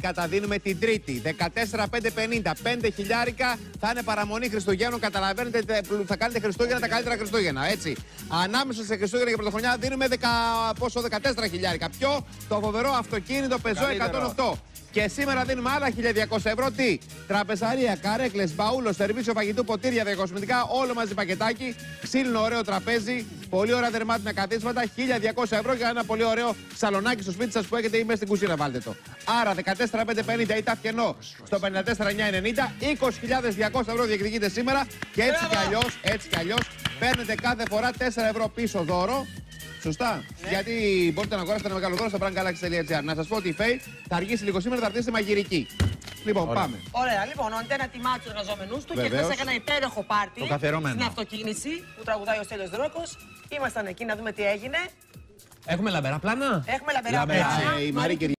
Καταδίνουμε την Τρίτη, 14.550, 5 χιλιάρικα θα είναι παραμονή Χριστουγέννων. Καταλαβαίνετε, τε- θα κάνετε Χριστούγεννα τα καλύτερα Χριστούγεννα, έτσι. Ανάμεσα σε Χριστούγεννα και Πρωτοχρονιά δίνουμε 10, πόσο, 14 χιλιάρικα. Ποιο, το φοβερό αυτοκίνητο Peugeot Καλύτερο. 108. Και σήμερα δίνουμε άλλα 1200 ευρώ. Τι, τραπεζαρία, καρέκλες, μπαούλος, σερβίσιο φαγητού, ποτήρια, διακοσμητικά, όλο μαζί πακετάκι. Ξύλινο ωραίο τραπέζι, πολύ ωραία δερμάτινα καθίσματα, 1200 ευρώ για ένα πολύ ωραίο σαλονάκι στο σπίτι σας που έχετε ή μέσα στην κουζίνα. Βάλτε το. Άρα 14,550 ή ταφκενό στο 54,990, 20.200 ευρώ διεκδικείτε σήμερα και έτσι κι αλλιώς, έτσι κι αλλιώς παίρνετε κάθε φορά 4 ευρώ πίσω δώρο. Σωστά. Γιατί μπορείτε να αγοράσετε ένα μεγάλο δώρο στο brandgalaxy.gr. Να σας πω ότι η Φέη θα αργήσει λίγο σήμερα, θα έρθει μαγειρική. Λοιπόν, πάμε. Ωραία, λοιπόν, ο Αντένα τιμά τους εργαζόμενους του και Βεβαίως. χθες έκανε υπέροχο πάρτι Το καθιερωμένο. στην αυτοκίνηση που τραγουδάει ο Στέλιος Δρόκος. Ήμασταν εκεί να δούμε τι έγινε. Έχουμε λαμπερά πλάνα; Έχουμε λαμπερά Λαμπερά. πλάνα. Ε, η Μαρή